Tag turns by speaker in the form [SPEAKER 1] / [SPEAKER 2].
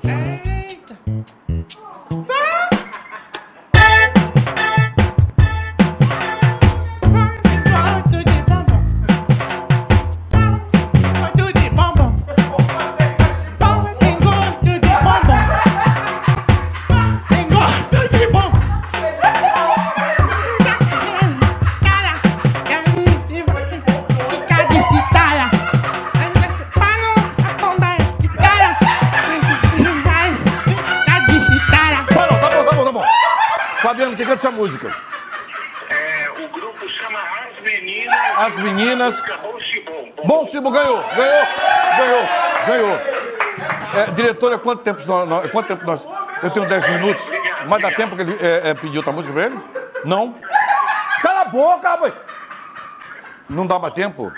[SPEAKER 1] Hey. Fabiano, quem canta essa música?
[SPEAKER 2] É, o grupo chama As Meninas.
[SPEAKER 1] As Meninas.
[SPEAKER 2] Bom Chibom.
[SPEAKER 1] Bom, ganhou, ganhou, ganhou, ganhou. É, diretor, é quanto tempo nós, quanto tempo nós... Eu tenho 10 minutos, mas dá tempo que ele é, é, pediu outra música pra ele? Não? Cala a boca, rapaz! Não mais tempo?